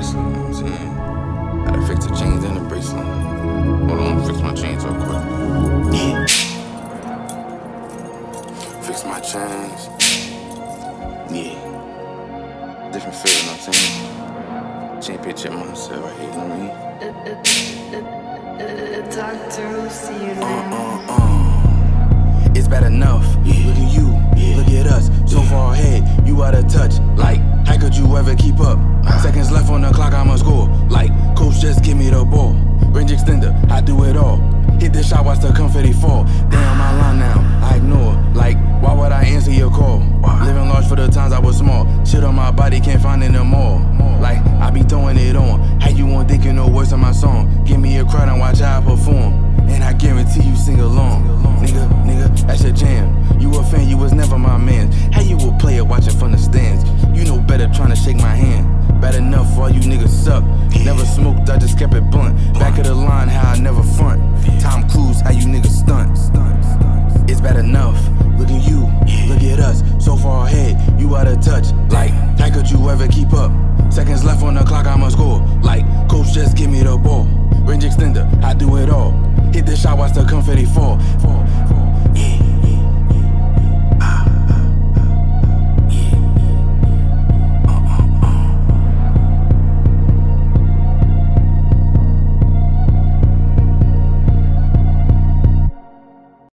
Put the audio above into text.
bracelet, you know what I'm saying? Gotta fix the jeans and the bracelet. Hold on, fix my jeans real quick. Yeah. Fix my chains. Yeah. Different feel, you know what I'm saying? Championship myself right here, you know what I mean? Uh, see you later. Uh, uh, uh. It's bad enough. Yeah. Look at you. Yeah. Look at us. You ever keep up? Seconds left on the clock, I must score. Like, coach, just give me the ball. Range extender, I do it all. Hit the shot, watch the confetti fall. Damn, my line now, I ignore. Like, why would I answer your call? Living large for the times I was small. Shit on my body, can't find it no more. Like, I be throwing it on. How you want thinking no words on my song? Give me a crowd and watch how I perform. Trying to shake my hand. Bad enough, for all you niggas suck. Never smoked, I just kept it blunt. Back of the line, how I never front. Tom Cruise, how you niggas stunt. It's bad enough. Look at you, look at us. So far ahead, you out of touch. Like, how could you ever keep up? Seconds left on the clock, I must score. Like, coach, just give me the ball. Range extender, I do it all. Hit the shot, watch the confetti fall.